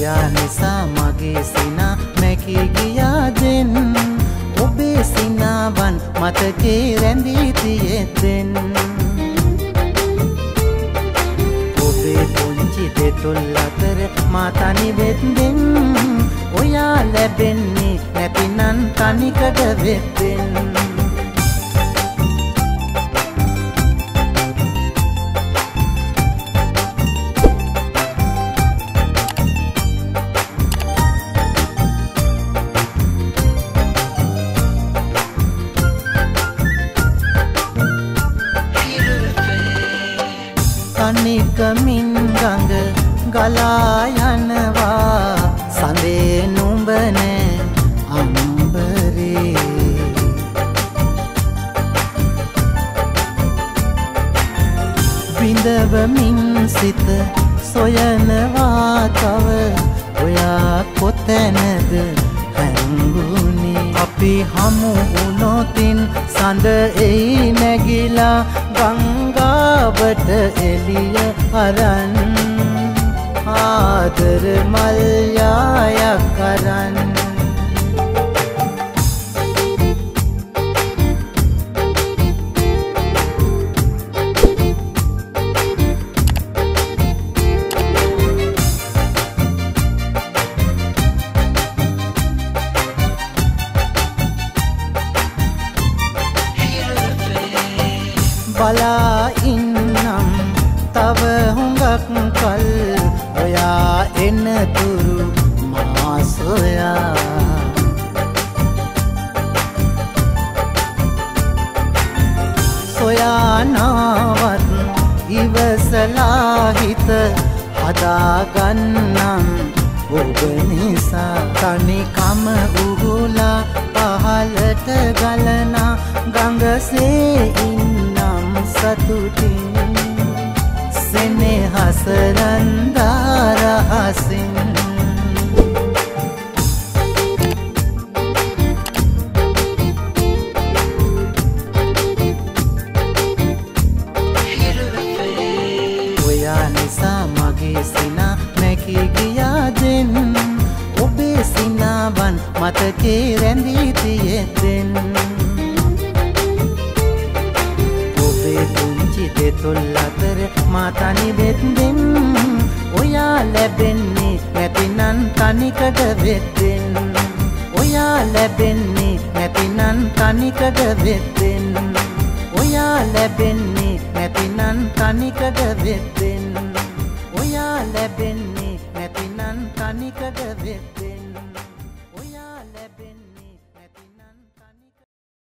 ඔයා නිසා මගේ සිනා මැකී ගියා දෙන්. ඔබේ සිනාවන් මතකේ රැඳී තියෙද්දෙන්. ඔබේ පුංචි දෙතුල් අතර මාතනි වෙද්දෙන්. ඔයා ලැබෙන්නේ නැතිනම් තනිකඩ වෙද්දෙන්. තනිකමින් ගඟ ගලා යනවා. සඳේ නුඹන අම්බරේ විඳවමින් සිත සොයනවා තව. ඔයා කොතැනද හැංගුණේ අපි හමු වුණොතින් සඳ එයි නැගිලා ගංගාවට එලිය අරන් ආදර මල්යායක් කරන්න බලා කල් ඔයා එනතුරු මාසොයා. සොයානාවත් ඉවසලා හිත හදාගන්නම්. ඔබ නිසා තනිකම උහුලා පහලට ගලනා. ගඟසේ ඉන්නම් සතුටින්. සෙනෙහසරන්දාරහසින් ඔයා නිසා මගේ සිනා මැකී ගියා දෙන්න ඔබේ සිනාවන් මතකේ රැඳී තියෙද්දෙන්. ඔබේ පුංචි දෙතුල් අතර මාතනි වෙද්දෙන් ඔයා ලැබෙන්නේ නැතිනම් තනිකඩ වෙද්දෙන් ඔයා ලැබෙන්නේ නැතිනම් තනිකඩ වෙද්දෙන් ඔයා ලැබෙන්නේ නැතිනම් තනිකඩ වෙද්දෙන් ඔයා ලැබෙන්නේ නැතිනම් තනිකඩ වෙද්දෙන්